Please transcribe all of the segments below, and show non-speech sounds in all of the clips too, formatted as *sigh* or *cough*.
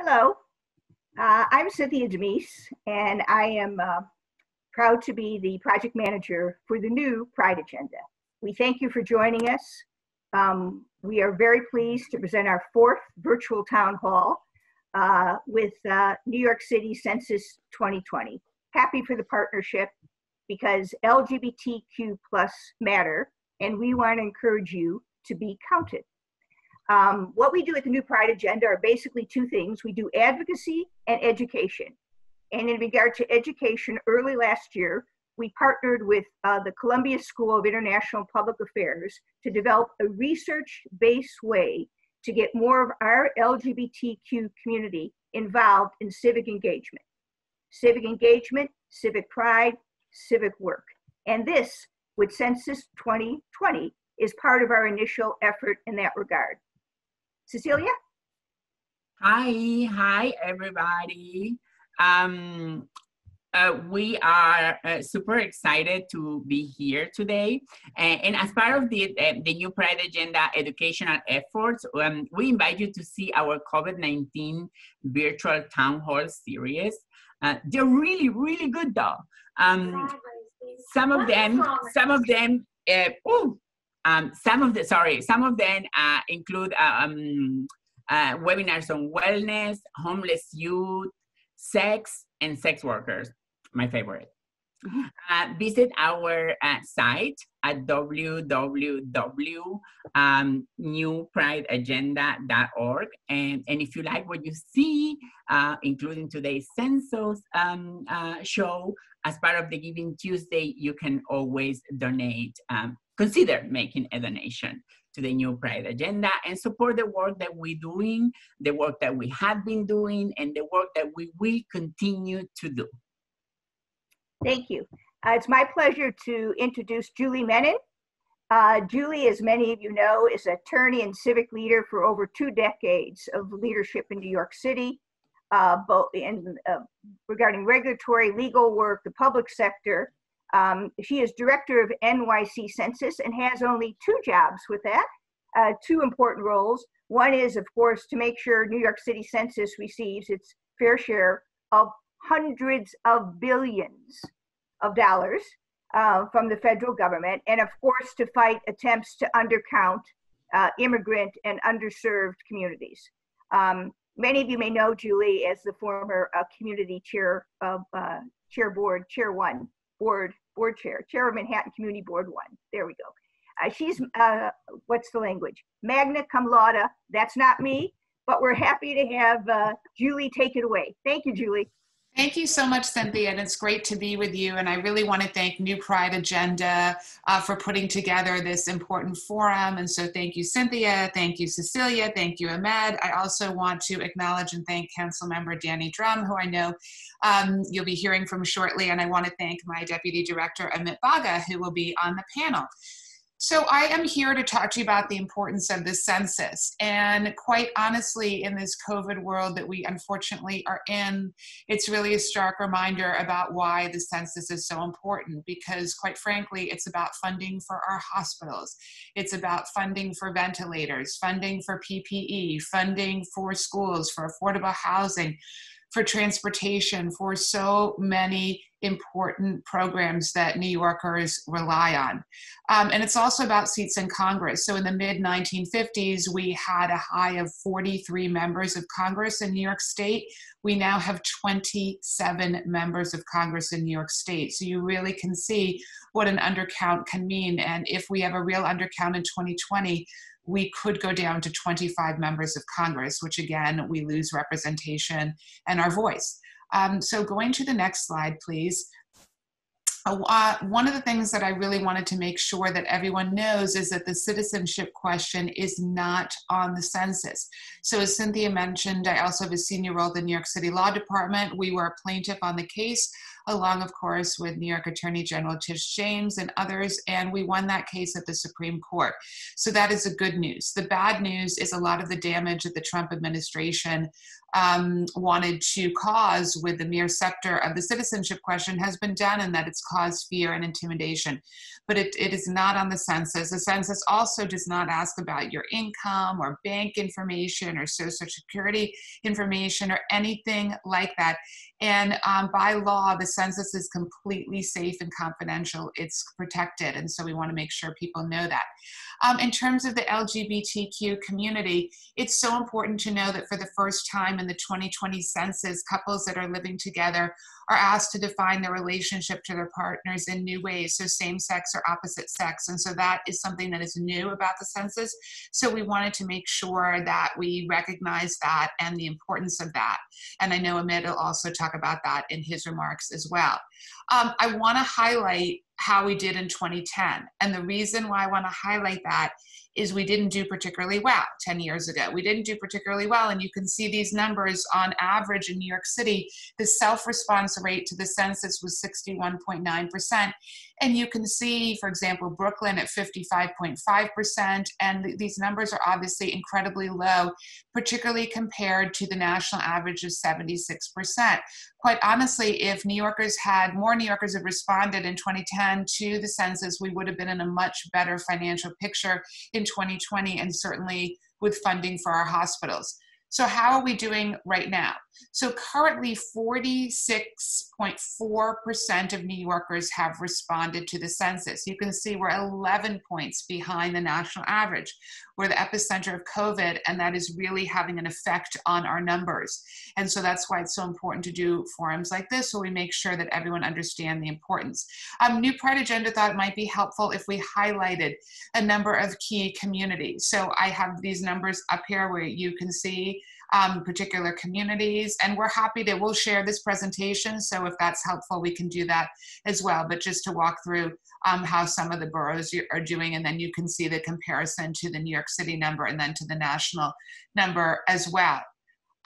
Hello, uh, I'm Cynthia Demise, and I am uh, proud to be the project manager for the new Pride Agenda. We thank you for joining us. Um, we are very pleased to present our fourth virtual town hall uh, with uh, New York City Census 2020. Happy for the partnership because LGBTQ plus matter, and we want to encourage you to be counted. Um, what we do at the New Pride Agenda are basically two things. We do advocacy and education. And in regard to education, early last year, we partnered with uh, the Columbia School of International Public Affairs to develop a research-based way to get more of our LGBTQ community involved in civic engagement. Civic engagement, civic pride, civic work. And this, with Census 2020, is part of our initial effort in that regard. Cecilia? Hi, hi everybody. Um, uh, we are uh, super excited to be here today. And, and as part of the, uh, the New Pride Agenda educational efforts, um, we invite you to see our COVID-19 virtual town hall series. Uh, they're really, really good though. Um, some of them, some of them, uh, oh, um, some of the, sorry, some of them uh, include uh, um, uh, webinars on wellness, homeless youth, sex, and sex workers, my favorite. Uh, visit our uh, site at www.newprideagenda.org. Um, and, and if you like what you see, uh, including today's census um, uh, show, as part of the Giving Tuesday, you can always donate um, consider making a donation to the New Pride Agenda and support the work that we're doing, the work that we have been doing, and the work that we will continue to do. Thank you. Uh, it's my pleasure to introduce Julie Menin. Uh, Julie, as many of you know, is attorney and civic leader for over two decades of leadership in New York City, uh, both in, uh, regarding regulatory, legal work, the public sector, um, she is director of NYC Census and has only two jobs with that, uh, two important roles. One is, of course, to make sure New York City Census receives its fair share of hundreds of billions of dollars uh, from the federal government, and of course, to fight attempts to undercount uh, immigrant and underserved communities. Um, many of you may know Julie as the former uh, community chair of uh, chair board, chair one board board chair, chair of Manhattan Community Board One. There we go. Uh, she's uh, what's the language? Magna cum laude. That's not me, but we're happy to have uh, Julie take it away. Thank you, Julie. Thank you so much, Cynthia, and it's great to be with you. And I really want to thank New Pride Agenda uh, for putting together this important forum. And so thank you, Cynthia. Thank you, Cecilia. Thank you, Ahmed. I also want to acknowledge and thank Council Member Danny Dromm, who I know um, you'll be hearing from shortly. And I want to thank my Deputy Director, Amit Bagga, who will be on the panel. So, I am here to talk to you about the importance of the census. And quite honestly, in this COVID world that we unfortunately are in, it's really a stark reminder about why the census is so important. Because, quite frankly, it's about funding for our hospitals, it's about funding for ventilators, funding for PPE, funding for schools, for affordable housing for transportation, for so many important programs that New Yorkers rely on. Um, and it's also about seats in Congress. So in the mid 1950s, we had a high of 43 members of Congress in New York State. We now have 27 members of Congress in New York State. So you really can see what an undercount can mean. And if we have a real undercount in 2020, we could go down to 25 members of Congress, which again, we lose representation and our voice. Um, so going to the next slide, please. Uh, one of the things that I really wanted to make sure that everyone knows is that the citizenship question is not on the census. So as Cynthia mentioned, I also have a senior role in the New York City Law Department. We were a plaintiff on the case along, of course, with New York Attorney General Tish James and others, and we won that case at the Supreme Court. So that is a good news. The bad news is a lot of the damage that the Trump administration um, wanted to cause with the mere scepter of the citizenship question has been done and that it's caused fear and intimidation. But it, it is not on the census. The census also does not ask about your income or bank information or social security information or anything like that. And um, by law, the census is completely safe and confidential. It's protected. And so we want to make sure people know that. Um, in terms of the LGBTQ community, it's so important to know that for the first time in the 2020 census, couples that are living together are asked to define their relationship to their partners in new ways, so same sex or opposite sex. And so that is something that is new about the census. So we wanted to make sure that we recognize that and the importance of that. And I know Amit will also talk about that in his remarks as well. Um, I want to highlight how we did in 2010. And the reason why I want to highlight that is we didn't do particularly well 10 years ago. We didn't do particularly well. And you can see these numbers on average in New York City. The self response rate to the census was 61.9%. And you can see, for example, Brooklyn at 55.5%. And th- these numbers are obviously incredibly low, particularly compared to the national average of 76%. Quite honestly, if New Yorkers had more New Yorkers had responded in 2010 to the census, we would have been in a much better financial picture in 2020 and certainly with funding for our hospitals. So, how are we doing right now? So, currently, 46.4% of New Yorkers have responded to the census. You can see we're 11 points behind the national average. We're the epicenter of COVID, and that is really having an effect on our numbers. And so, that's why it's so important to do forums like this so we make sure that everyone understand the importance. Um, New Pride Agenda thought it might be helpful if we highlighted a number of key communities. So, I have these numbers up here where you can see um, particular communities. And we're happy to, we'll share this presentation. So if that's helpful, we can do that as well. But just to walk through um, how some of the boroughs are doing, and then you can see the comparison to the New York City number and then to the national number as well.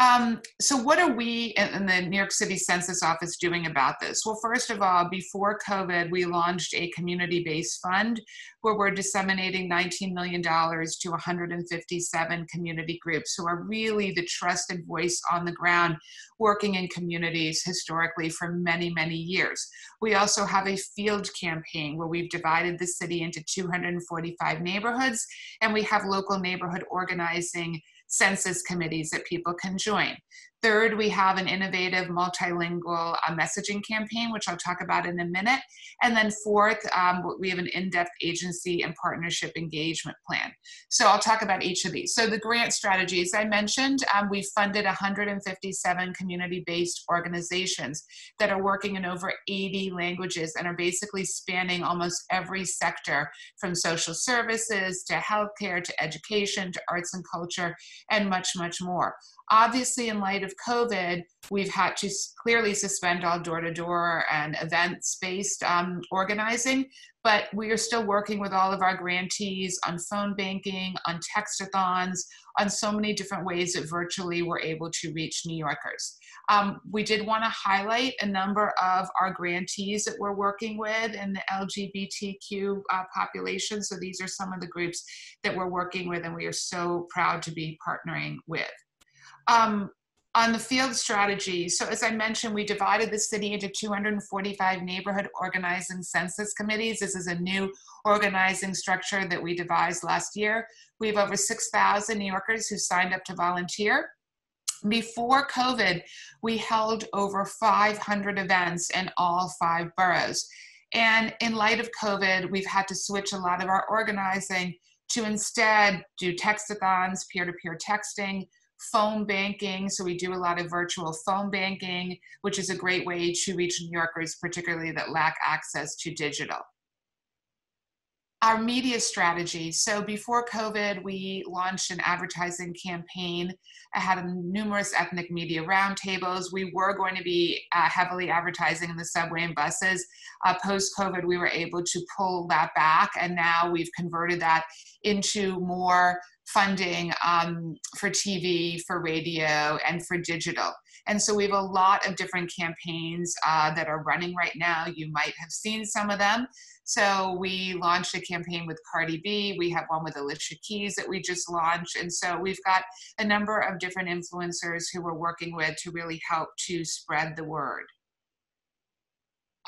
Um, so, what are we in the New York City Census Office doing about this? Well, first of all, before COVID, we launched a community based fund where we're disseminating $19 million to 157 community groups who are really the trusted voice on the ground working in communities historically for many, many years. We also have a field campaign where we've divided the city into 245 neighborhoods and we have local neighborhood organizing census committees that people can join. Third, we have an innovative multilingual uh, messaging campaign, which I'll talk about in a minute. And then fourth, um, we have an in-depth agency and partnership engagement plan. So I'll talk about each of these. So the grant strategies I mentioned, um, we funded 157 community-based organizations that are working in over 80 languages and are basically spanning almost every sector from social services to healthcare to education to arts and culture and much, much more. Obviously, in light of COVID, we've had to clearly suspend all door to door and events based um, organizing, but we are still working with all of our grantees on phone banking, on textathons, on so many different ways that virtually we're able to reach New Yorkers. Um, we did want to highlight a number of our grantees that we're working with in the LGBTQ uh, population. So these are some of the groups that we're working with, and we are so proud to be partnering with. Um, on the field strategy, so as I mentioned, we divided the city into 245 neighborhood organizing census committees. This is a new organizing structure that we devised last year. We have over 6,000 New Yorkers who signed up to volunteer. Before COVID, we held over 500 events in all five boroughs. And in light of COVID, we've had to switch a lot of our organizing to instead do textathons, peer to peer texting, phone banking. So we do a lot of virtual phone banking, which is a great way to reach New Yorkers, particularly that lack access to digital. Our media strategy. So before COVID, we launched an advertising campaign. I had numerous ethnic media roundtables. We were going to be uh, heavily advertising in the subway and buses. Uh, Post COVID, we were able to pull that back, and now we've converted that into more funding um, for TV, for radio, and for digital. And so we have a lot of different campaigns uh, that are running right now. You might have seen some of them. So we launched a campaign with Cardi B. We have one with Alicia Keys that we just launched. And so we've got a number of different influencers who we're working with to really help to spread the word.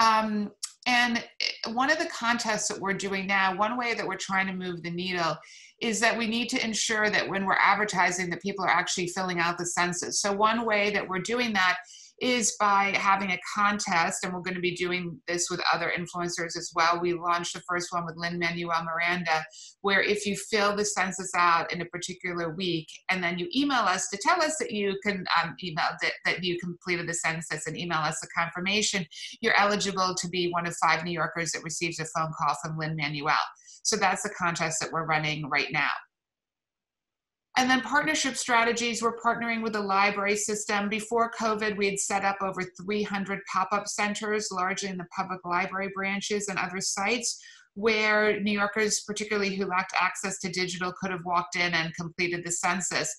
Um, and eh, one of the contests that we're doing now, one way that we're trying to move the needle is that we need to ensure that when we're advertising that people are actually filling out the census. So one way that we're doing that is by having a contest, and we're going to be doing this with other influencers as well. We launched the first one with Lin-Manuel Miranda, where if you fill the census out in a particular week, and then you email us to tell us that you can um, email that, that you completed the census and email us a confirmation, you're eligible to be one of five New Yorkers that receives a phone call from Lin-Manuel. So that's the contest that we're running right now. And then partnership strategies, we're partnering with the library system. Before COVID, we had set up over 300 pop-up centers, largely in the public library branches and other sites where New Yorkers, particularly who lacked access to digital, could have walked in and completed the census.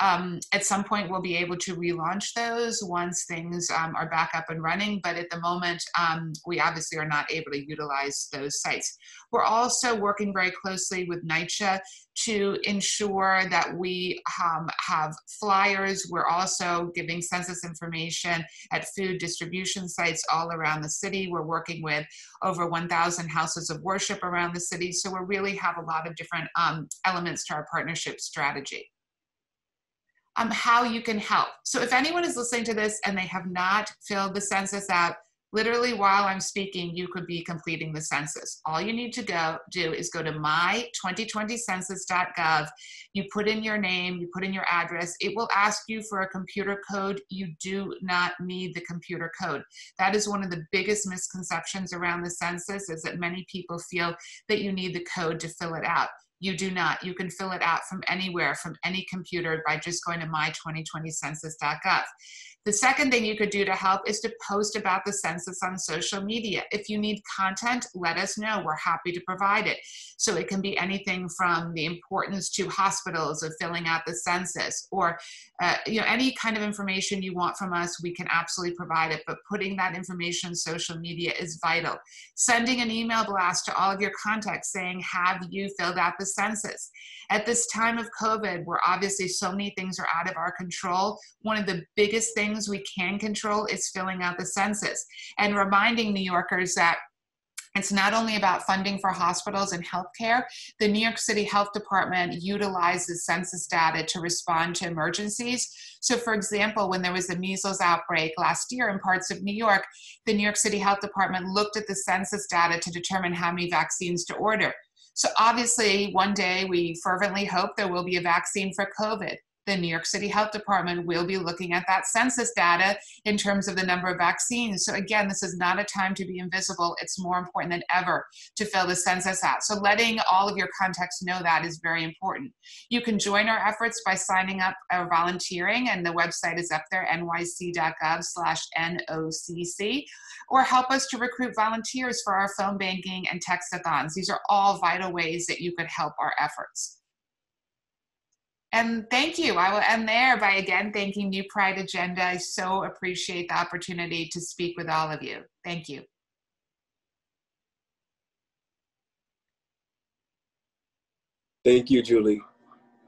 Um, at some point, we'll be able to relaunch those once things um, are back up and running. But at the moment, um, we obviously are not able to utilize those sites. We're also working very closely with NYCHA to ensure that we um, have flyers. We're also giving census information at food distribution sites all around the city. We're working with over 1,000 houses of worship around the city. So we really have a lot of different um, elements to our partnership strategy um, how you can help. So if anyone is listening to this and they have not filled the census out, literally while I'm speaking, you could be completing the census. All you need to go do is go to my2020census.gov. You put in your name, you put in your address. It will ask you for a computer code. You do not need the computer code. That is one of the biggest misconceptions around the census is that many people feel that you need the code to fill it out. You do not. You can fill it out from anywhere, from any computer by just going to my2020census.gov. The second thing you could do to help is to post about the census on social media. If you need content, let us know. We're happy to provide it. So it can be anything from the importance to hospitals of filling out the census or uh, you know any kind of information you want from us, we can absolutely provide it. But putting that information on social media is vital. Sending an email blast to all of your contacts saying, have you filled out the census? At this time of COVID, where obviously so many things are out of our control, one of the biggest things things we can control is filling out the census and reminding New Yorkers that it's not only about funding for hospitals and healthcare. The New York City Health Department utilizes census data to respond to emergencies. So, for example, when there was the measles outbreak last year in parts of New York, the New York City Health Department looked at the census data to determine how many vaccines to order. So, obviously, one day we fervently hope there will be a vaccine for COVID the New York City Health Department will be looking at that census data in terms of the number of vaccines. So, again, this is not a time to be invisible. It's more important than ever to fill the census out. So, letting all of your contacts know that is very important. You can join our efforts by signing up or volunteering, and the website is up there nyc.gov slash NOCC, or help us to recruit volunteers for our phone banking and textathons. These are all vital ways that you could help our efforts. And thank you. I will end there by again thanking New Pride Agenda. I so appreciate the opportunity to speak with all of you. Thank you. Thank you, Julie.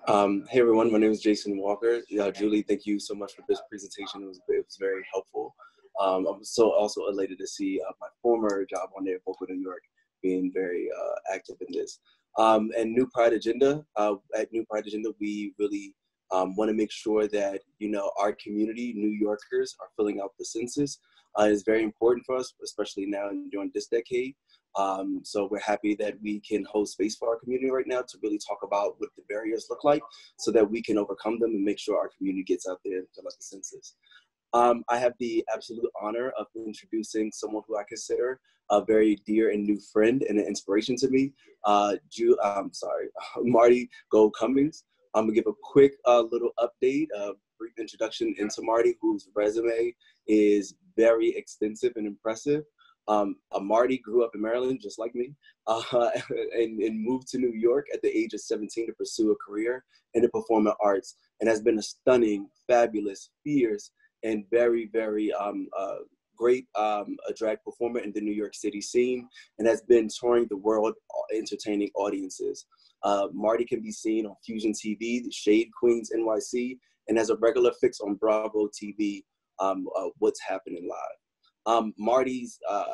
Um, hey everyone, my name is Jason Walker. Uh, Julie, thank you so much for this presentation. It was, it was very helpful. Um, I'm so also elated to see uh, my former job on there, Vocal New York, being very uh, active in this. Um, and New Pride Agenda, uh, at New Pride Agenda, we really um, want to make sure that you know our community, New Yorkers, are filling out the census. Uh, it's very important for us, especially now during this decade. Um, so we're happy that we can hold space for our community right now to really talk about what the barriers look like, so that we can overcome them and make sure our community gets out there fill out the census. Um, I have the absolute honor of introducing someone who I consider a very dear and new friend and an inspiration to me. Uh, Ju- I'm sorry, *laughs* Marti Gold Cummings. I'm gonna give a quick uh, little update, a brief introduction into Marti, whose resume is very extensive and impressive. Um, uh, Marti grew up in Maryland, just like me, *laughs* uh, and, and, moved to New York at the age of 17 to pursue a career in the performing arts, and has been a stunning, fabulous, fierce, and very, very um, uh, great um, a drag performer in the New York City scene, and has been touring the world, uh, entertaining audiences. Uh, Marti can be seen on Fusion TV, Shade Queens NYC, and as a regular fix on Bravo TV, um, uh, What's Happening Live. Um, Marti's uh,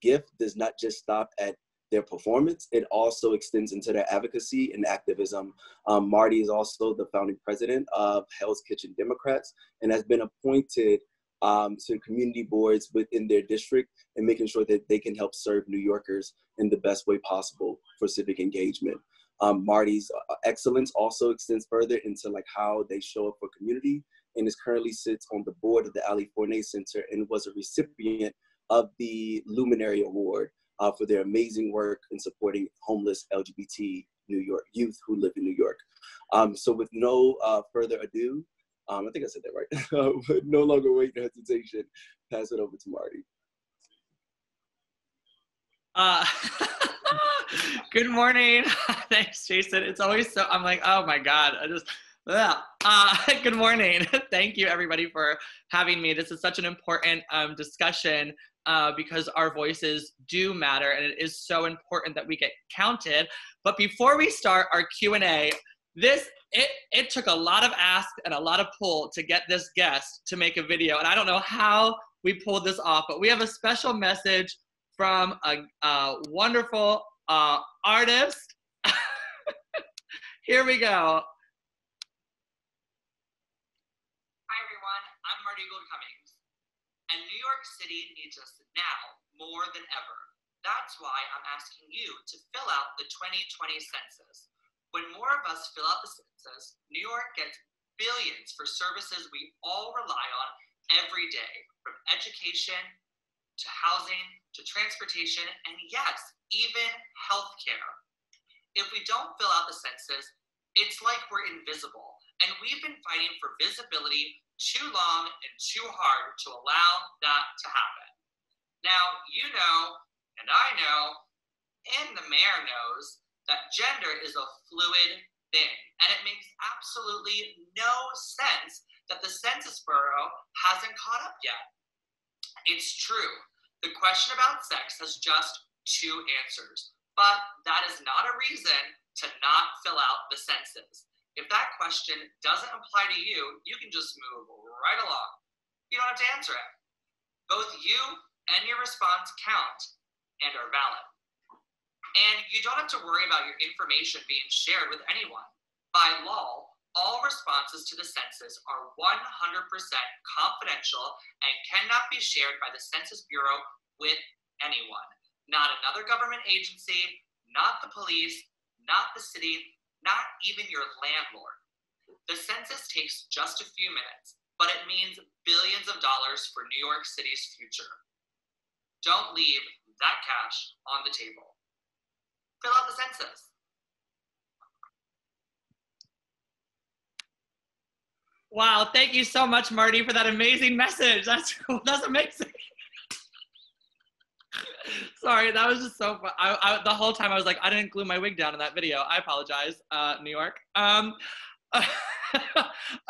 gift does not just stop at their performance, it also extends into their advocacy and activism. Um, Marti is also the founding president of Hell's Kitchen Democrats and has been appointed um, to community boards within their district and making sure that they can help serve New Yorkers in the best way possible for civic engagement. Um, Marti's uh, excellence also extends further into like how they show up for community and is currently sits on the board of the Ali Forney Center and was a recipient of the Luminary Award uh, for their amazing work in supporting homeless LGBT New York youth who live in New York. Um, so with no uh, further ado, um, I think I said that right. *laughs* no longer wait no hesitation. Pass it over to Marti. Uh, *laughs* good morning. *laughs* Thanks, Jason. It's always so, I'm like, oh my God. I just, yeah. Uh, *laughs* good morning. *laughs* Thank you, everybody, for having me. This is such an important um, discussion uh, because our voices do matter, and it is so important that we get counted. But before we start our Q and A, this it it took a lot of ask and a lot of pull to get this guest to make a video, and I don't know how we pulled this off, but we have a special message from a, a wonderful uh, artist. *laughs* Here we go. Hi everyone, Cummings, and New York City needs us now more than ever. That's why I'm asking you to fill out the 2020 census. When more of us fill out the census, New York gets billions for services we all rely on every day, from education to housing to transportation and yes, even healthcare. If we don't fill out the census, it's like we're invisible. And we've been fighting for visibility too long and too hard to allow that to happen. Now, you know, and I know, and the mayor knows, that gender is a fluid thing. And it makes absolutely no sense that the Census Bureau hasn't caught up yet. It's true. The question about sex has just two answers, but that is not a reason to not fill out the census. If that question doesn't apply to you, you can just move right along. You don't have to answer it. Both you and your response count and are valid. And you don't have to worry about your information being shared with anyone. By law, all responses to the census are 100% confidential and cannot be shared by the Census Bureau with anyone. Not another government agency, not the police, not the city, not even your landlord. The census takes just a few minutes, but it means billions of dollars for New York City's future. Don't leave that cash on the table fill out the census. Wow, thank you so much, Marti, for that amazing message. That's *laughs* that's amazing. Sorry, that was just so fun. I, I, the whole time I was like, I didn't glue my wig down in that video. I apologize, uh, New York. Um, *laughs*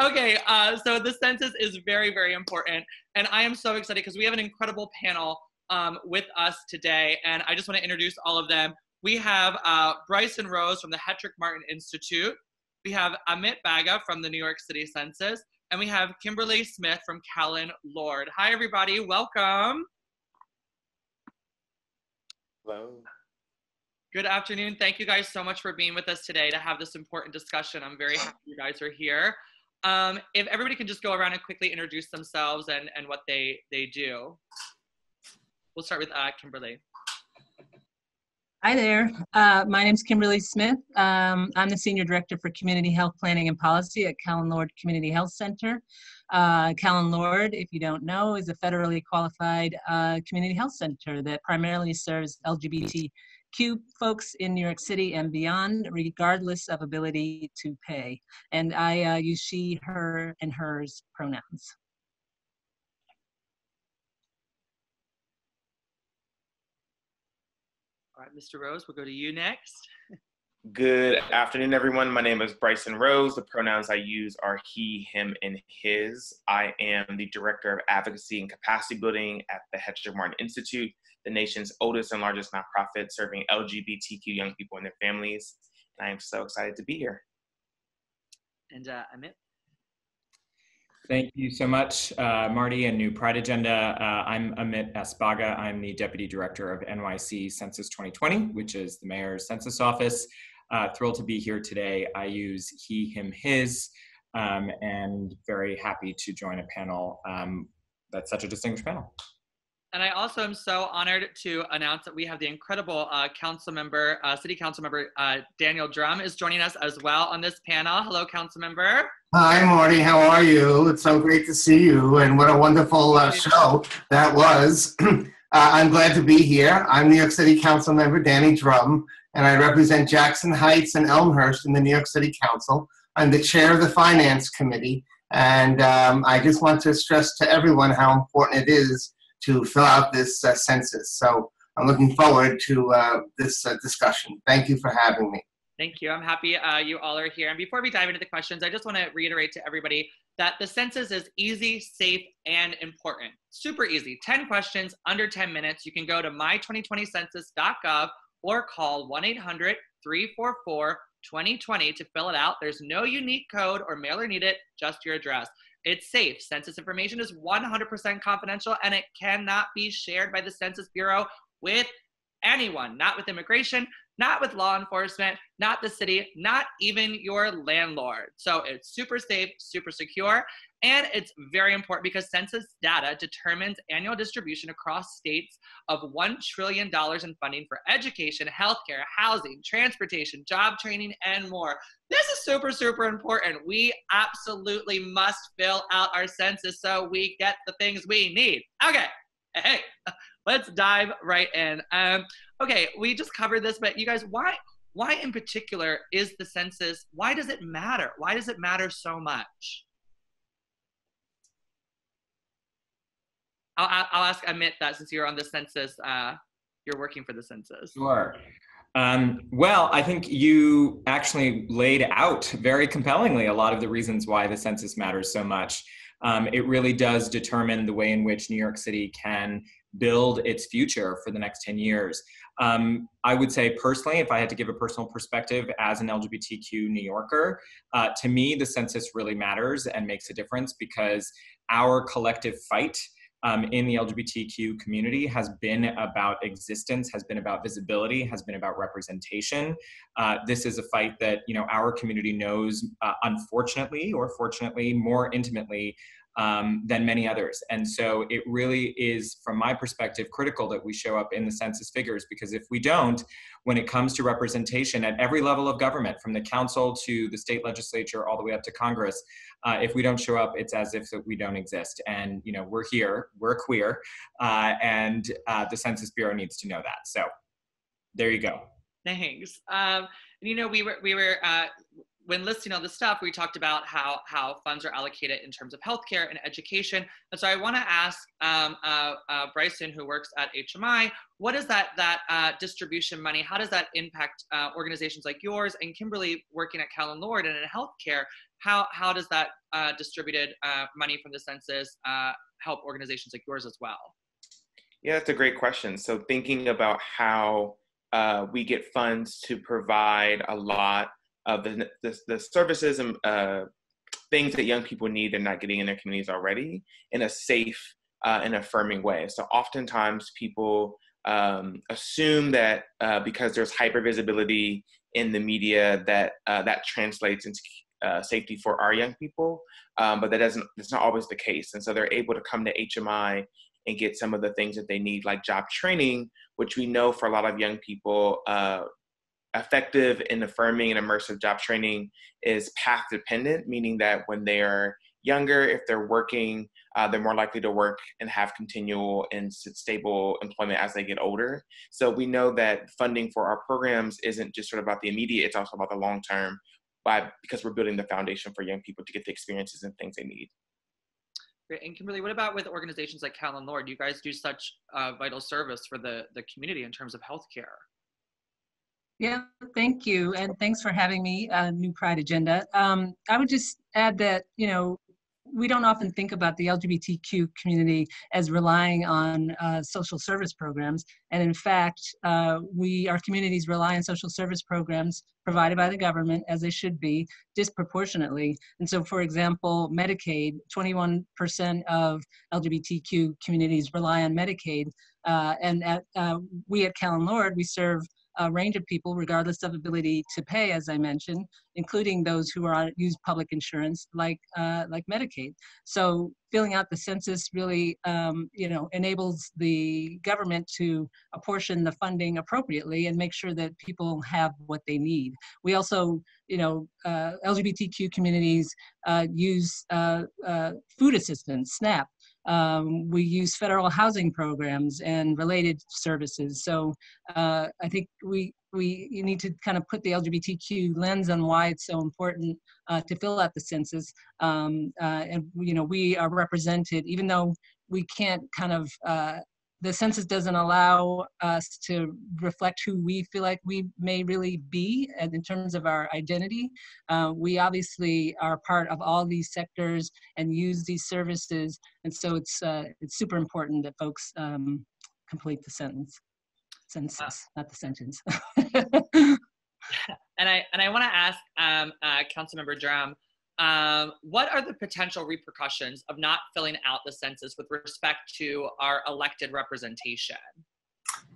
okay, uh, so the census is very, very important. And I am so excited because we have an incredible panel um, with us today. And I just want to introduce all of them. We have uh, Bryson Rose from the Hetrick Martin Institute. We have Amit Bagga from the New York City Census. And we have Kimberly Smith from Callen Lorde. Hi, everybody. Welcome. Hello. Good afternoon. Thank you guys so much for being with us today to have this important discussion. I'm very happy you guys are here. Um, if everybody can just go around and quickly introduce themselves and, and what they, they do. We'll start with uh, Kimberly. Hi there. Uh, my name is Kimberly Smith. Um, I'm the Senior Director for Community Health Planning and Policy at Callen Lorde Community Health Center. Uh, Callen Lorde, if you don't know, is a federally qualified uh, community health center that primarily serves LGBTQ folks in New York City and beyond, regardless of ability to pay. And I uh, use she, her, and hers pronouns. All right, Mr. Rose, we'll go to you next. Good afternoon, everyone. My name is Bryson Rose. The pronouns I use are he, him, and his. I am the Director of Advocacy and Capacity Building at the Hetrick Martin Institute, the nation's oldest and largest nonprofit serving LGBTQ young people and their families. And I am so excited to be here. And uh, Amit? Thank you so much, uh, Marti and New Pride Agenda. Uh, I'm Amit Esbaga. I'm the Deputy Director of NYC Census 2020, which is the Mayor's Census Office. Uh, thrilled to be here today. I use he, him, his, um, and very happy to join a panel um, that's such a distinguished panel. And I also am so honored to announce that we have the incredible uh, council member, uh, city council member uh, Daniel Dromm is joining us as well on this panel. Hello, council member. Hi, Marti. How are you? It's so great to see you, and what a wonderful uh, show that was. *clears throat* uh, I'm glad to be here. I'm New York City Council member Danny Dromm, and I represent Jackson Heights and Elmhurst in the New York City Council. I'm the chair of the Finance Committee, and um, I just want to stress to everyone how important it is to fill out this uh, census. So I'm looking forward to uh, this uh, discussion. Thank you for having me. Thank you. I'm happy uh, you all are here. And before we dive into the questions, I just want to reiterate to everybody that the census is easy, safe, and important. Super easy. 10 questions under 10 minutes. You can go to my2020census.gov or call 1 800 344 2020 to fill it out. There's no unique code or mailer needed, just your address. It's safe. Census information is 100% confidential and it cannot be shared by the Census Bureau with anyone, not with immigration, not with law enforcement, not the city, not even your landlord. So it's super safe, super secure, and it's very important because census data determines annual distribution across states of $1 trillion in funding for education, healthcare, housing, transportation, job training, and more. This is super, super important. We absolutely must fill out our census so we get the things we need. Okay, hey, *laughs* let's dive right in. Um, okay, we just covered this, but you guys, why, why in particular is the census? Why does it matter? Why does it matter so much? I'll, I'll ask Amit that since you're on the census, uh, you're working for the census. Sure. Um, well, I think you actually laid out very compellingly a lot of the reasons why the census matters so much. Um, it really does determine the way in which New York City can build its future for the next 10 years. Um, I would say personally, if I had to give a personal perspective as an LGBTQ New Yorker, uh, to me, the census really matters and makes a difference because our collective fight um, in the LGBTQ community has been about existence, has been about visibility, has been about representation. Uh, this is a fight that you know our community knows, uh, unfortunately or fortunately, more intimately um, than many others. And so it really is, from my perspective, critical that we show up in the census figures because if we don't, when it comes to representation at every level of government, from the council to the state legislature all the way up to Congress, uh, if we don't show up, it's as if we don't exist. And you know, we're here, we're queer, uh, and uh, the Census Bureau needs to know that. So there you go. Thanks. Um, and you know, we were we were uh, when listing all this stuff, we talked about how how funds are allocated in terms of healthcare and education. And so I want to ask um, uh, uh, Bryson, who works at HMI, what is that that uh, distribution money? How does that impact uh, organizations like yours? And Kimberly, working at Callen Lorde and in healthcare, how how does that uh, distributed uh, money from the census help organizations like yours as well? Yeah, that's a great question. So thinking about how we get funds to provide a lot of the, the, the services and uh, things that young people need they're not getting in their communities already in a safe uh, and affirming way. So oftentimes people um, assume that uh, because there's hyper visibility in the media that uh, that translates into uh, safety for our young people, um, but that doesn't. That's not always the case, and so they're able to come to HMI and get some of the things that they need, like job training, which we know for a lot of young people uh, effective and affirming and immersive job training is path dependent, meaning that when they are younger, if they're working, uh, they're more likely to work and have continual and stable employment as they get older. So we know that funding for our programs isn't just sort of about the immediate, it's also about the long term by, because we're building the foundation for young people to get the experiences and things they need. Great. And Kimberly, what about with organizations like Callen Lorde? You guys do such uh, vital service for the, the community in terms of healthcare. Yeah, thank you. And thanks for having me, uh, New Pride Agenda. Um, I would just add that, you know, we don't often think about the LGBTQ community as relying on uh, social service programs. And in fact, uh, we, our communities rely on social service programs provided by the government, as they should be, disproportionately. And so, for example, Medicaid, 21% of LGBTQ communities rely on Medicaid. Uh, and at, uh, we at Callen Lorde, we serve a range of people regardless of ability to pay, as I mentioned, including those who are use public insurance like uh, like Medicaid. So filling out the census really, um, you know, enables the government to apportion the funding appropriately and make sure that people have what they need. We also, you know, uh, LGBTQ communities uh, use uh, uh, food assistance, SNAP, um, we use federal housing programs and related services. So uh, I think we we you need to kind of put the LGBTQ lens on why it's so important uh, to fill out the census. Um, uh, and you know we are represented, even though we can't kind of uh, the census doesn't allow us to reflect who we feel like we may really be and in terms of our identity. Uh, we obviously are part of all these sectors and use these services. And so it's, uh, it's super important that folks um, complete the sentence. Census, not the sentence. *laughs* *laughs* and I, and I want to ask um, uh, Councilmember Dromm, um, what are the potential repercussions of not filling out the census with respect to our elected representation?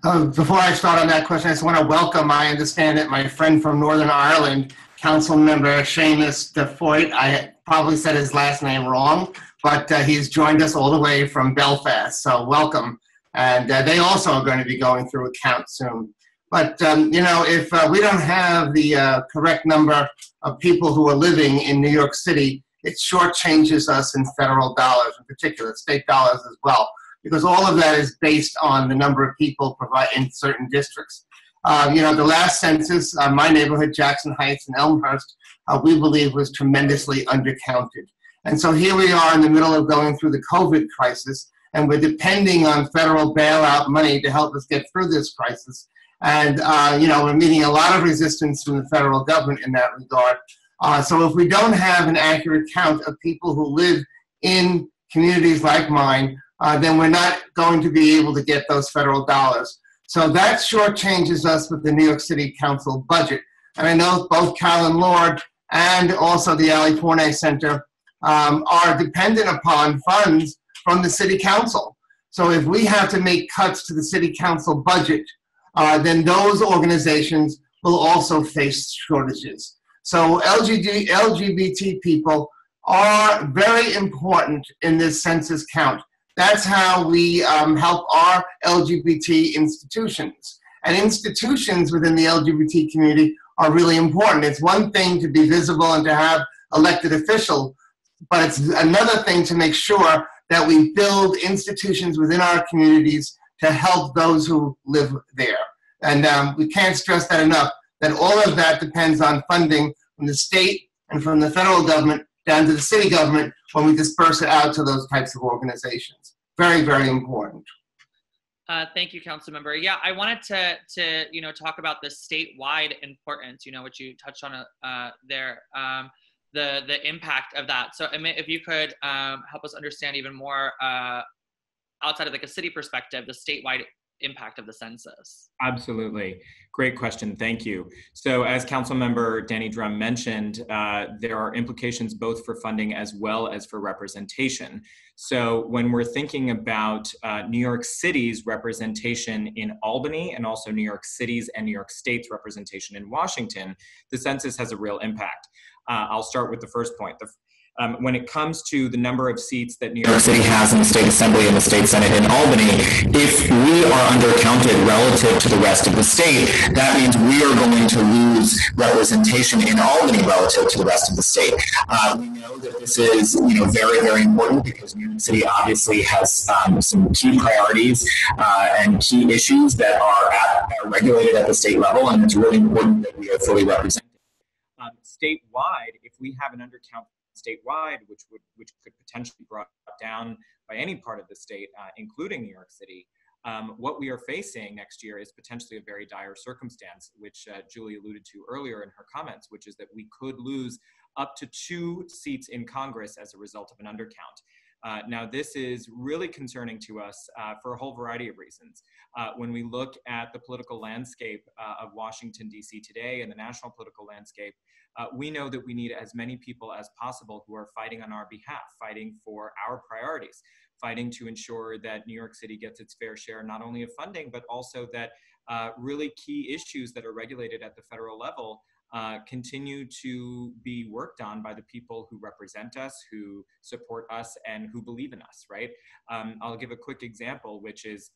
Um, before I start on that question, I just want to welcome, I understand it, my friend from Northern Ireland, Council Member Seamus DeFoyt. I probably said his last name wrong, but uh, he's joined us all the way from Belfast, so welcome. And uh, they also are going to be going through a count soon. But, um, you know, if uh, we don't have the uh, correct number of people who are living in New York City, it shortchanges us in federal dollars, in particular, state dollars as well, because all of that is based on the number of people provide in certain districts. Uh, you know, the last census, uh, my neighborhood, Jackson Heights and Elmhurst, uh, we believe was tremendously undercounted. And so here we are in the middle of going through the COVID crisis, and we're depending on federal bailout money to help us get through this crisis. And, uh, you know, we're meeting a lot of resistance from the federal government in that regard. Uh, so if we don't have an accurate count of people who live in communities like mine, uh, then we're not going to be able to get those federal dollars. So that shortchanges us with the New York City Council budget. And I know both Callen Lorde and also the Ali Forney Center um, are dependent upon funds from the City Council. So if we have to make cuts to the City Council budget, uh, then those organizations will also face shortages. So LGBT, LGBT people are very important in this census count. That's how we um, help our LGBT institutions. And institutions within the LGBT community are really important. It's one thing to be visible and to have elected officials, but it's another thing to make sure that we build institutions within our communities to help those who live there. And um, we can't stress that enough, that all of that depends on funding from the state and from the federal government down to the city government when we disperse it out to those types of organizations. Very, very important. Uh, thank you, council member. Yeah, I wanted to to you know talk about the statewide importance. You know, which you touched on uh, there. Um, the the impact of that. So, if you could um, help us understand even more uh, outside of like a city perspective, the statewide impact of the census? Absolutely. Great question. Thank you. So, as Council Member Danny Dromm mentioned, uh, there are implications both for funding as well as for representation. So, when we're thinking about uh, New York City's representation in Albany and also New York City's and New York State's representation in Washington, the census has a real impact. Uh, I'll start with the first point. The, um, when it comes to the number of seats that New York City has in the state assembly and the state senate in Albany, if we are undercounted relative to the rest of the state, that means we are going to lose representation in Albany relative to the rest of the state. Uh, we know that this is, you know, very, very important because New York City obviously has um, some key priorities uh, and key issues that are, at, are regulated at the state level, and it's really important that we are fully represented. Um, statewide, if we have an undercount statewide, which would which could potentially be brought down by any part of the state, uh, including New York City, um, what we are facing next year is potentially a very dire circumstance, which uh, Julie alluded to earlier in her comments, which is that we could lose up to two seats in Congress as a result of an undercount. Uh, now, this is really concerning to us uh, for a whole variety of reasons. Uh, when we look at the political landscape uh, of Washington, D.C. today and the national political landscape, uh, we know that we need as many people as possible who are fighting on our behalf, fighting for our priorities, fighting to ensure that New York City gets its fair share not only of funding, but also that uh, really key issues that are regulated at the federal level uh, continue to be worked on by the people who represent us, who support us, and who believe in us, right? Um, I'll give a quick example, which is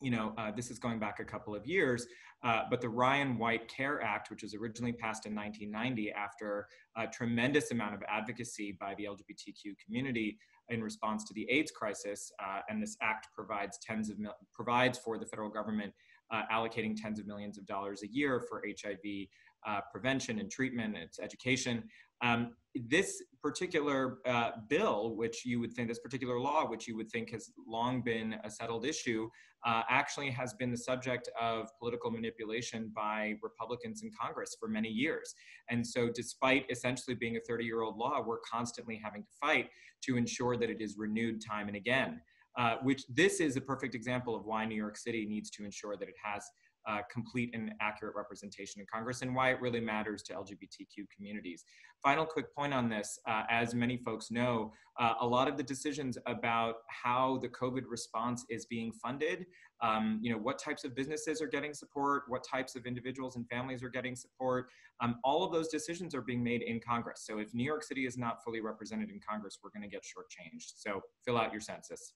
you know, uh, this is going back a couple of years, uh, but the Ryan White CARE Act, which was originally passed in 1990 after a tremendous amount of advocacy by the LGBTQ community in response to the AIDS crisis, uh, and this act provides tens of provides for the federal government uh, allocating tens of millions of dollars a year for HIV uh, prevention and treatment, its education. Um, this particular uh, bill, which you would think, this particular law, which you would think has long been a settled issue, uh, actually has been the subject of political manipulation by Republicans in Congress for many years. And so, despite essentially being a 30 year old law, we're constantly having to fight to ensure that it is renewed time and again. Uh, which this is a perfect example of why New York City needs to ensure that it has uh, complete and accurate representation in Congress and why it really matters to LGBTQ communities. Final quick point on this, uh, as many folks know, uh, a lot of the decisions about how the COVID response is being funded, um, you know, what types of businesses are getting support, what types of individuals and families are getting support, um, all of those decisions are being made in Congress. So if New York City is not fully represented in Congress, we're gonna get shortchanged. So fill out your census.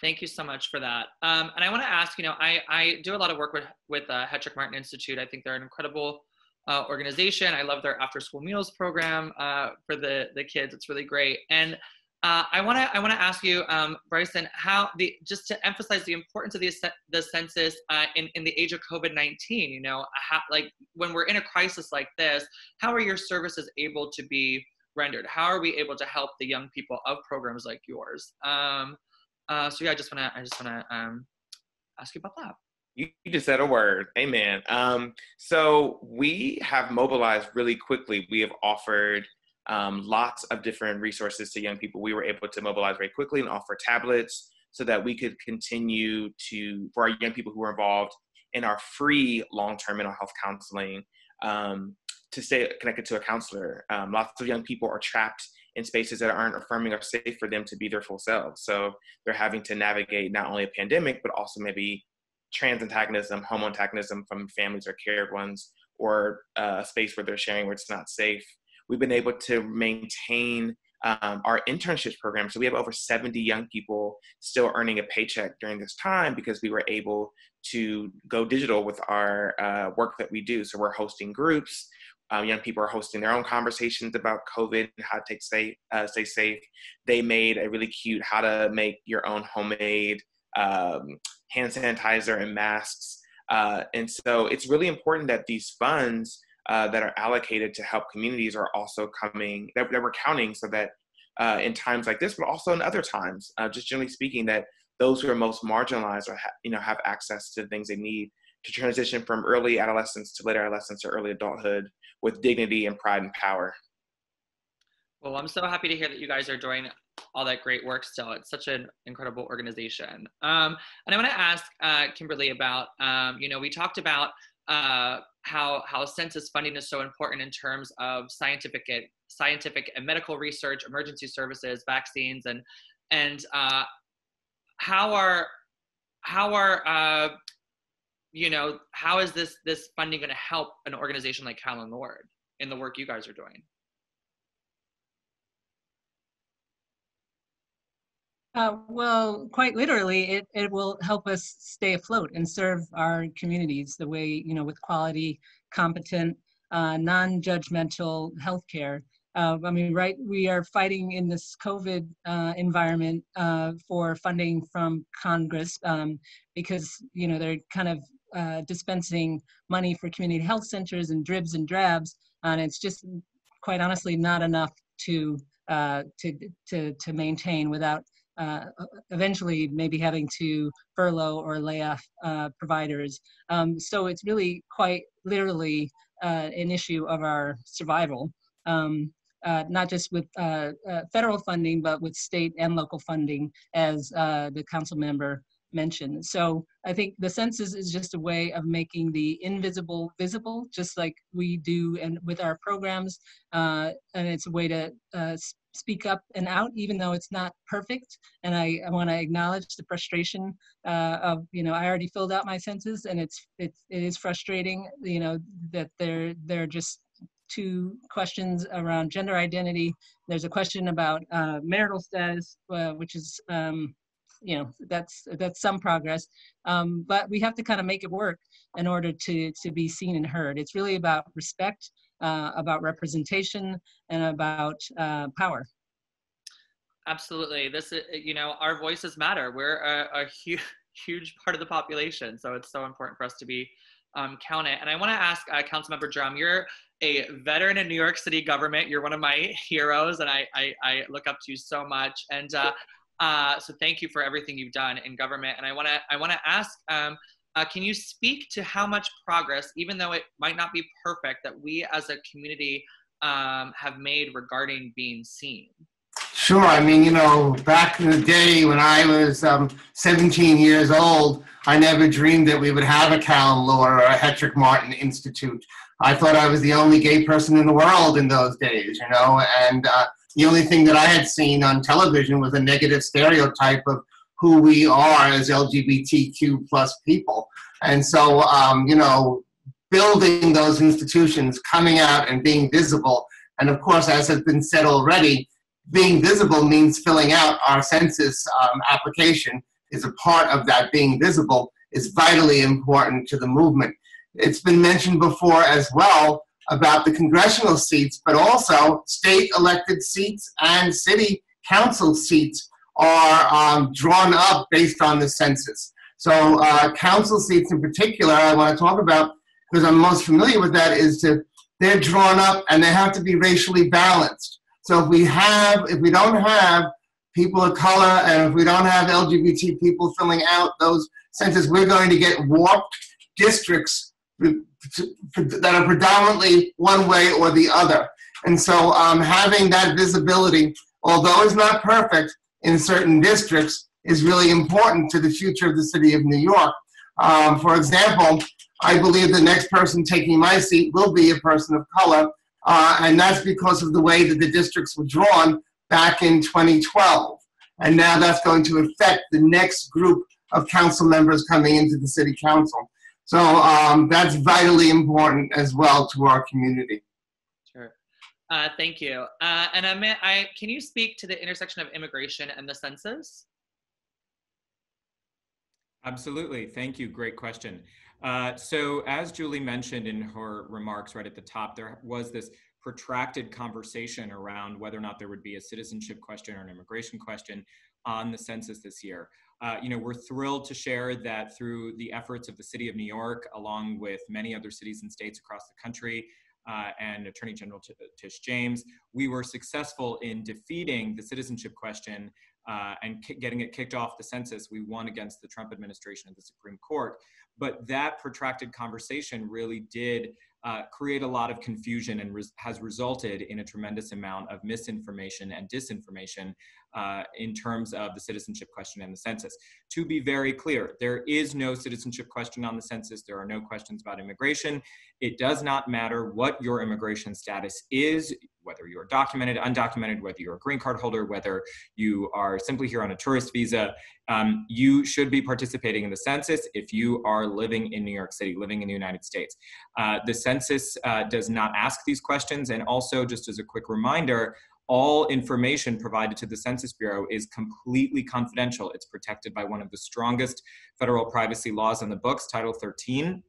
Thank you so much for that. Um, and I want to ask, you know, I, I do a lot of work with with uh, Hetrick Martin Institute. I think they're an incredible uh, organization. I love their after school meals program uh, for the the kids. It's really great. And uh, I want to I want to ask you, um, Bryson, how the just to emphasize the importance of the the census uh, in in the age of COVID nineteen. You know, how, like when we're in a crisis like this, how are your services able to be rendered? How are we able to help the young people of programs like yours? Um, uh, so yeah, I just wanna I just wanna um, ask you about that. You just said a word. Amen. Um, so we have mobilized really quickly. We have offered um, lots of different resources to young people. We were able to mobilize very quickly and offer tablets so that we could continue to, for our young people who are involved in our free long-term mental health counseling, um, to stay connected to a counselor. Um, lots of young people are trapped in spaces that aren't affirming or safe for them to be their full selves. So they're having to navigate not only a pandemic, but also maybe trans antagonism, homo antagonism from families or cared ones, or uh, a space where they're sharing where it's not safe. We've been able to maintain um, our internships program. So we have over 70 young people still earning a paycheck during this time because we were able to go digital with our uh, work that we do. So we're hosting groups, um, young people are hosting their own conversations about COVID and how to take safe, uh, stay safe. They made a really cute how to make your own homemade um, hand sanitizer and masks. Uh, and so it's really important that these funds uh, that are allocated to help communities are also coming, that, that we're counting so that uh, in times like this, but also in other times, uh, just generally speaking, that those who are most marginalized or ha- you know have access to the things they need to transition from early adolescence to later adolescence to early adulthood with dignity and pride and power. Well, I'm so happy to hear that you guys are doing all that great work still. It's such an incredible organization. Um, and I want to ask uh, Kimberly about, um, you know, we talked about uh, how how census funding is so important in terms of scientific scientific and medical research, emergency services, vaccines, and and uh, how are how are uh, you know, how is this this funding going to help an organization like Callen Lorde in the work you guys are doing? Uh, well, quite literally, it, it will help us stay afloat and serve our communities the way, you know, with quality, competent, uh, non-judgmental healthcare. Uh, I mean, right, we are fighting in this COVID uh, environment uh, for funding from Congress um, because, you know, they're kind of uh, dispensing money for community health centers and dribs and drabs, and it's just quite honestly not enough to uh, to to to maintain without uh, eventually maybe having to furlough or lay off uh, providers. Um, so it's really quite literally uh, an issue of our survival. Um, uh, not just with uh, uh, federal funding, but with state and local funding, as the council member mentioned. So I think the census is just a way of making the invisible visible, just like we do and with our programs. Uh, and it's a way to uh, speak up and out, even though it's not perfect. And I, I want to acknowledge the frustration of, you know, I already filled out my census, and it's it's it is frustrating, you know, that they're they're just two questions around gender identity. There's a question about uh, marital status, uh, which is, um, you know, that's that's some progress. Um, but we have to kind of make it work in order to to be seen and heard. It's really about respect, uh, about representation, and about uh, power. Absolutely. This is, you know, our voices matter. We're a, a huge *laughs* huge part of the population, so it's so important for us to be um, counted. And I want to ask uh, Councilmember Dromm, you're a veteran in New York City government. You're one of my *laughs* heroes, and I, I, I look up to you so much. And uh, uh, so thank you for everything you've done in government. And I want to I want to ask, um, uh, can you speak to how much progress, even though it might not be perfect, that we as a community um, have made regarding being seen? Sure. I mean, you know, back in the day when I was um, 17 years old, I never dreamed that we would have a Callen Lorde or a Hetrick Martin Institute. I thought I was the only gay person in the world in those days, you know, and uh, the only thing that I had seen on television was a negative stereotype of who we are as LGBTQ plus people. And so, um, you know, building those institutions, coming out and being visible, and of course, as has been said already, being visible means filling out our census um, application is a part of that being visible is vitally important to the movement. It's been mentioned before as well about the congressional seats, but also state elected seats and city council seats are um, drawn up based on the census. So uh, council seats in particular, I want to talk about because I'm most familiar with that is to they're drawn up and they have to be racially balanced. So if we have, if we don't have people of color and if we don't have LGBT people filling out those census, we're going to get warped districts that are predominantly one way or the other. And so um, having that visibility, although it's not perfect in certain districts, is really important to the future of the city of New York. Um, for example, I believe the next person taking my seat will be a person of color, uh, and that's because of the way that the districts were drawn back in 2012. And now that's going to affect the next group of council members coming into the city council. So um, that's vitally important as well to our community. Sure. Uh, thank you. Uh, and I, I, can you speak to the intersection of immigration and the census? Absolutely. Thank you. Great question. Uh, so as Julie mentioned in her remarks right at the top, there was this protracted conversation around whether or not there would be a citizenship question or an immigration question on the census this year. Uh, you know, we're thrilled to share that through the efforts of the City of New York, along with many other cities and states across the country, uh, and Attorney General Tish James, we were successful in defeating the citizenship question uh, and getting it kicked off the census. We won against the Trump administration at the Supreme Court. But that protracted conversation really did uh, create a lot of confusion and res- has resulted in a tremendous amount of misinformation and disinformation uh, in terms of the citizenship question and the census. To be very clear, there is no citizenship question on the census. There are no questions about immigration. It does not matter what your immigration status is, whether you're documented, undocumented, whether you're a green card holder, whether you are simply here on a tourist visa. Um, you should be participating in the census if you are living in New York City, living in the United States. Uh, the census uh, does not ask these questions. And also, just as a quick reminder, all information provided to the Census Bureau is completely confidential. It's protected by one of the strongest federal privacy laws in the books, Title 13.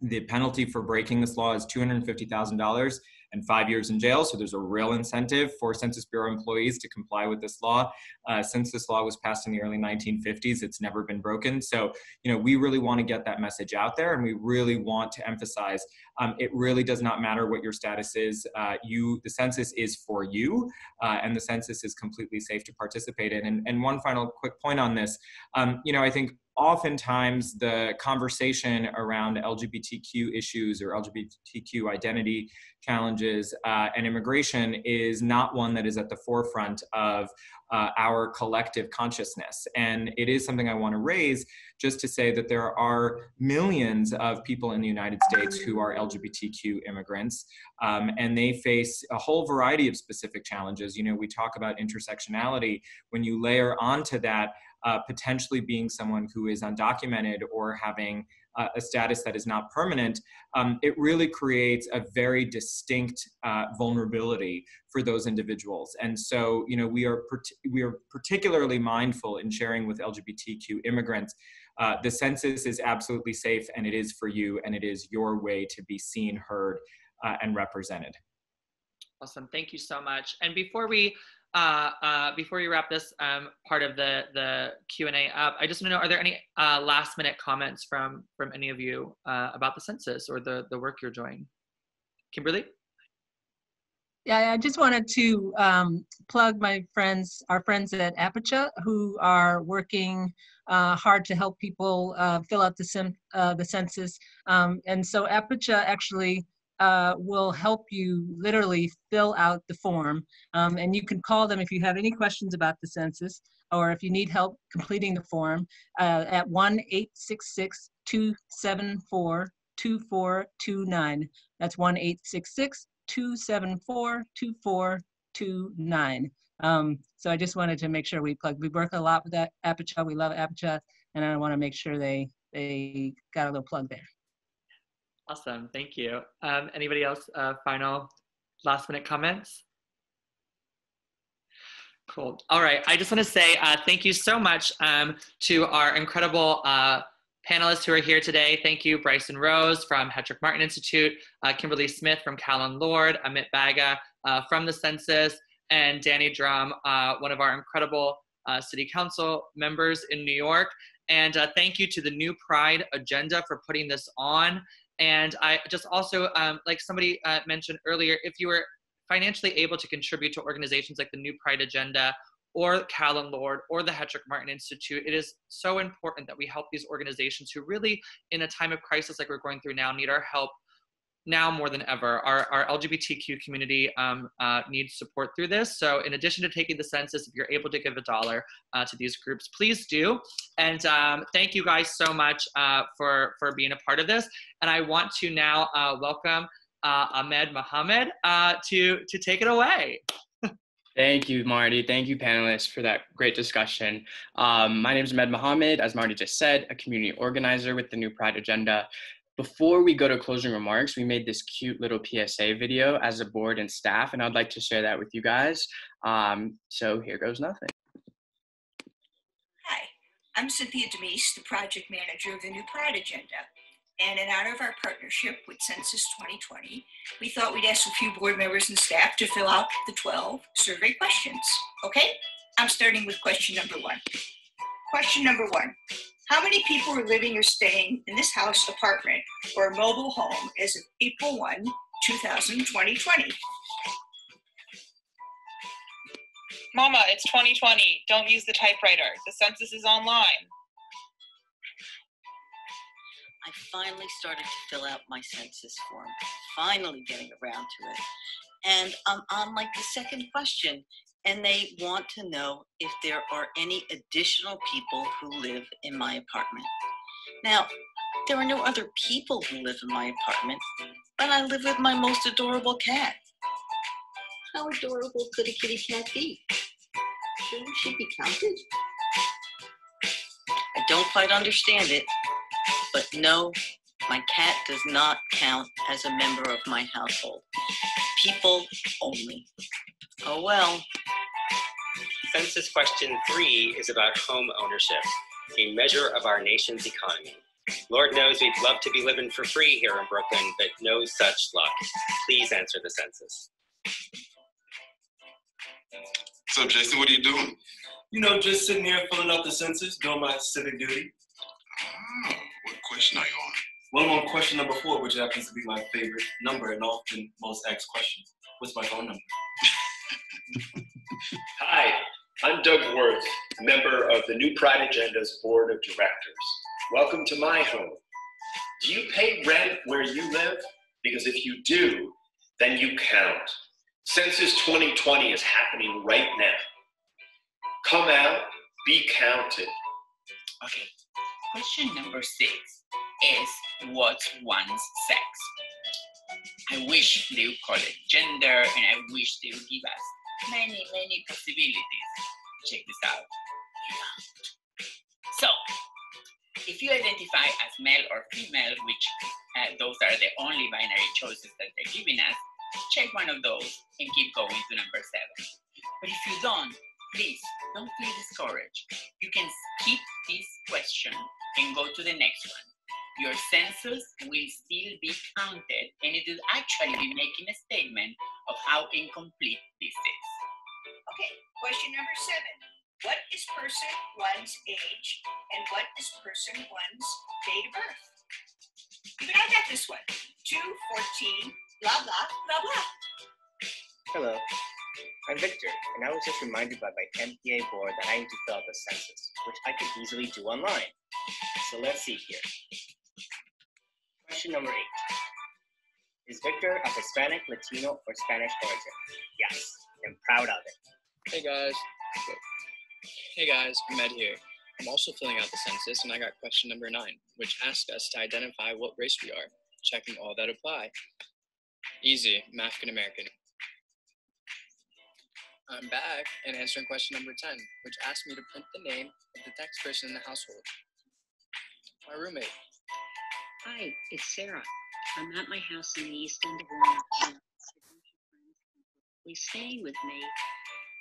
The penalty for breaking this law is $250,000 and five years in jail. So there's a real incentive for Census Bureau employees to comply with this law. Uh, since this law was passed in the early 1950s, it's never been broken. So, you know, we really want to get that message out there and we really want to emphasize um, it really does not matter what your status is. Uh, you, the census is for you, uh, and the census is completely safe to participate in. And, and one final quick point on this, um, you know, I think oftentimes the conversation around LGBTQ issues or LGBTQ identity challenges uh, and immigration is not one that is at the forefront of uh, our collective consciousness. And it is something I want to raise just to say that there are millions of people in the United States who are LGBTQ immigrants, um, and they face a whole variety of specific challenges. You know, we talk about intersectionality. When you layer onto that, uh, potentially being someone who is undocumented or having uh, a status that is not permanent, um, it really creates a very distinct uh, vulnerability for those individuals. And so, you know, we are we are particularly mindful in sharing with LGBTQ immigrants. Uh, the census is absolutely safe, and it is for you, and it is your way to be seen, heard, uh, and represented. Awesome, thank you so much. And before we uh, uh, before you wrap this um, part of the the Q and A up, I just want to know: Are there any uh, last minute comments from from any of you uh, about the census or the the work you're doing? Kimberly. Yeah, I just wanted to um, plug my friends, our friends at APICHA, who are working uh, hard to help people uh, fill out the, the census. Um, and so APICHA actually uh, will help you literally fill out the form. Um, and you can call them if you have any questions about the census or if you need help completing the form uh, at 1 866 274 2429. That's 1 866 274 2429. Um, so I just wanted to make sure we plug. We work a lot with that APICHA. We love APICHA, and I want to make sure they they got a little plug there. Awesome, thank you. Um, anybody else, uh, final last minute comments? Cool. All right, I just want to say uh, thank you so much um, to our incredible uh, panelists who are here today. Thank you, Bryson Rose from Hetrick Martin Institute, uh, Kimberly Smith from Callen Lorde, Amit Bagga uh, from the Census, and Danny Dromm, uh, one of our incredible uh, City Council members in New York. And thank you to the New Pride Agenda for putting this on. And I just also, um, like somebody uh, mentioned earlier, if you were financially able to contribute to organizations like the New Pride Agenda or Callen Lorde or the Hetrick Martin Institute, it is so important that we help these organizations who really, in a time of crisis like we're going through now, need our help now more than ever. Our, our LGBTQ community um, uh, needs support through this. So, in addition to taking the census, if you're able to give a dollar uh, to these groups, please do. And um, thank you guys so much uh, for, for being a part of this. And I want to now uh, welcome uh, Ahmed Mohammed uh, to, to take it away. Thank you, Marti. Thank you, panelists, for that great discussion. Um, my name is Ahmed Mohammed, as Marti just said, a community organizer with the New Pride Agenda. Before we go to closing remarks, we made this cute little PSA video as a board and staff, and I'd like to share that with you guys. Um, so here goes nothing. Hi, I'm Cynthia Demise, the project manager of the New Pride Agenda. And in honor of our partnership with Census 2020, we thought we'd ask a few board members and staff to fill out the 12 survey questions. Okay, I'm starting with question number one. Question number one how many people are living or staying in this house, apartment, or mobile home as of April 1, 2020? Mama, it's 2020. Don't use the typewriter. The census is online. I finally started to fill out my census form, finally getting around to it. And I'm on like the second question and they want to know if there are any additional people who live in my apartment. Now, there are no other people who live in my apartment, but I live with my most adorable cat. How adorable could a kitty cat be? Shouldn't she be counted? I don't quite understand it, but no, my cat does not count as a member of my household. People only. Oh well. Census question three is about home ownership, a measure of our nation's economy. Lord knows we'd love to be living for free here in Brooklyn, but no such luck. Please answer the census. So, Jason, what are you doing? You know, just sitting here filling out the census, doing my civic duty. Oh, what question are you on? Well, I'm on question number four, which happens to be my favorite number and often most asked question. What's my phone number? *laughs* Hi, I'm Doug Worth, member of the New Pride Agenda's Board of Directors. Welcome to my home. Do you pay rent where you live? Because if you do, then you count. Census 2020 is happening right now. Come out, be counted. Okay, question number six is what's one's sex? I wish they would call it gender and I wish they would give us many, many possibilities. Check this out. So, if you identify as male or female, which uh, those are the only binary choices that they're giving us, check one of those and keep going to number seven. But if you don't, please don't feel discouraged. You can skip this question and go to the next one. Your census will still be counted and it will actually be making a statement of how incomplete this is. Okay, question number seven. What is person one's age and what is person one's date of birth? Even I got this one. 214, blah, blah, blah, blah. Hello, I'm Victor, and I was just reminded by my MPA board that I need to fill out the census, which I could easily do online. So let's see here. Question number eight. Is Victor of Hispanic, Latino, or Spanish origin? Yes, I'm proud of it. Hey guys. Hey guys, I'm Ed here. I'm also filling out the census and I got question number nine, which asks us to identify what race we are, checking all that apply. Easy, I'm African American. I'm back and answering question number 10, which asked me to print the name of the next person in the household. My roommate. Hi, it's Sarah. I'm at my house in the east end of. Please staying with me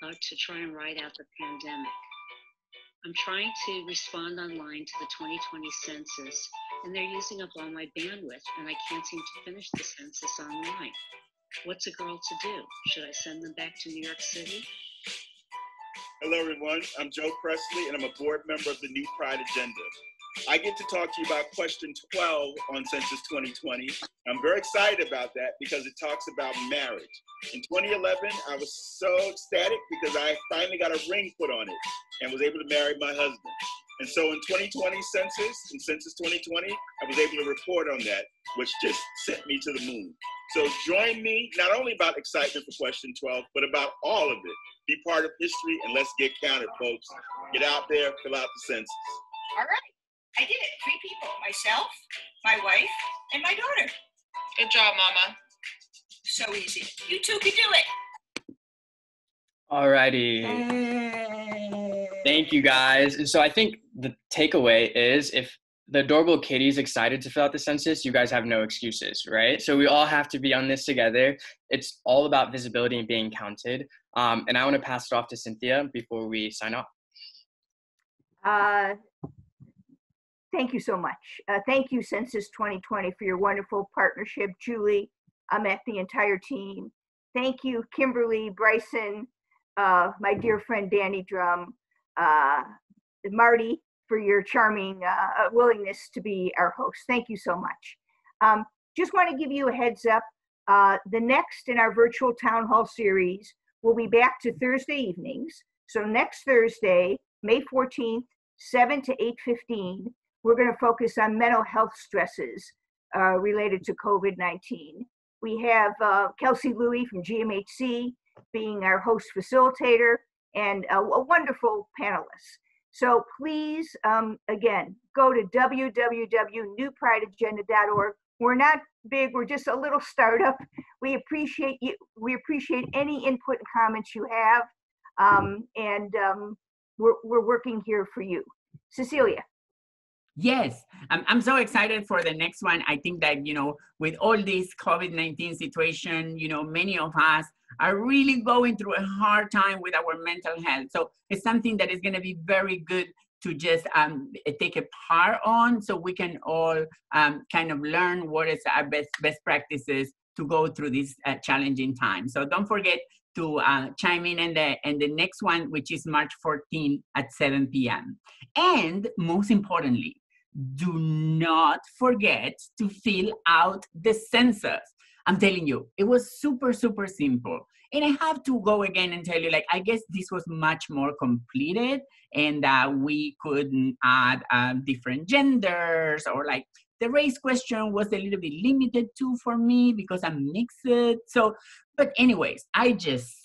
uh, to try and ride out the pandemic. I'm trying to respond online to the 2020 census, and they're using up all my bandwidth, and I can't seem to finish the census online. What's a girl to do? Should I send them back to New York City? Hello, everyone. I'm Joe Presley, and I'm a board member of the New Pride Agenda. I get to talk to you about question 12 on Census 2020. I'm very excited about that because it talks about marriage. In 2011, I was so ecstatic because I finally got a ring put on it and was able to marry my husband. And so in 2020 census, in Census 2020, I was able to report on that, which just sent me to the moon. So join me, not only about excitement for question 12, but about all of it. Be part of history and let's get counted, folks. Get out there, fill out the census. All right, I did it. Three people myself, my wife, and my daughter. Good job, Mama. So easy. You two can do it. Alrighty. Thank you guys. And so I think the takeaway is if the adorable Katie's excited to fill out the census, you guys have no excuses, right? So we all have to be on this together. It's all about visibility and being counted. Um, and I want to pass it off to Cynthia before we sign off. Uh, Thank you so much. Uh, thank you, Census 2020, for your wonderful partnership. Julie, I met the entire team. Thank you, Kimberly, Bryson, uh, my dear friend Danny Dromm, uh, Marti, for your charming uh, willingness to be our host. Thank you so much. Um, just want to give you a heads up. Uh, the next in our virtual town hall series will be back to Thursday evenings. So next Thursday, May 14th, 7 to 8.15, we're going to focus on mental health stresses uh, related to COVID 19. We have uh, Kelsey Louie from GMHC being our host facilitator and a, a wonderful panelist. So please, um, again, go to www.newprideagenda.org. We're not big, we're just a little startup. We appreciate you. We appreciate any input and comments you have. Um, and um, we're, we're working here for you. Cecilia. Yes, I'm, I'm so excited for the next one. I think that, you know, with all this COVID-19 situation, you know, many of us are really going through a hard time with our mental health. So it's something that is going to be very good to just um, take a part on so we can all um, kind of learn what is our best, best practices to go through this uh, challenging time. So don't forget to uh, chime in in the, in the next one, which is March 14 at 7 p.m. And most importantly, do not forget to fill out the census. I'm telling you, it was super, super simple. And I have to go again and tell you, like, I guess this was much more completed and uh, we could add um, different genders or like the race question was a little bit limited too for me because I'm mixed. So, but anyways, I just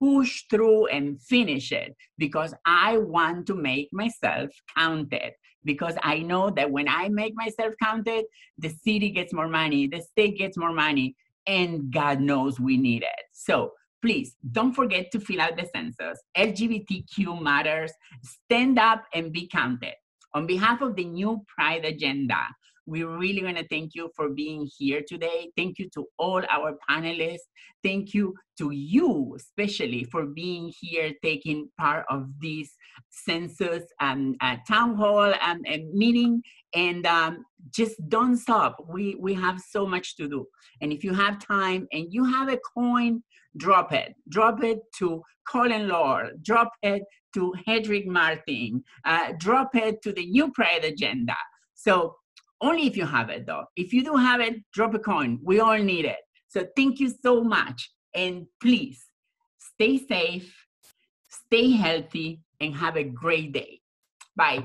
push through and finish it because I want to make myself counted. Because I know that when I make myself counted, the city gets more money, the state gets more money, and God knows we need it. So please don't forget to fill out the census. LGBTQ matters. Stand up and be counted. On behalf of the new Pride agenda, we're really going to thank you for being here today. Thank you to all our panelists. Thank you to you, especially, for being here, taking part of this census and uh, town hall and, and meeting. And um, just don't stop. We, we have so much to do. And if you have time and you have a coin, drop it. Drop it to Callen Lorde. Drop it to Hetrick Martin. Uh, drop it to the New Pride Agenda. So only if you have it though. If you don't have it, drop a coin. We all need it. So thank you so much. And please stay safe, stay healthy, and have a great day. Bye.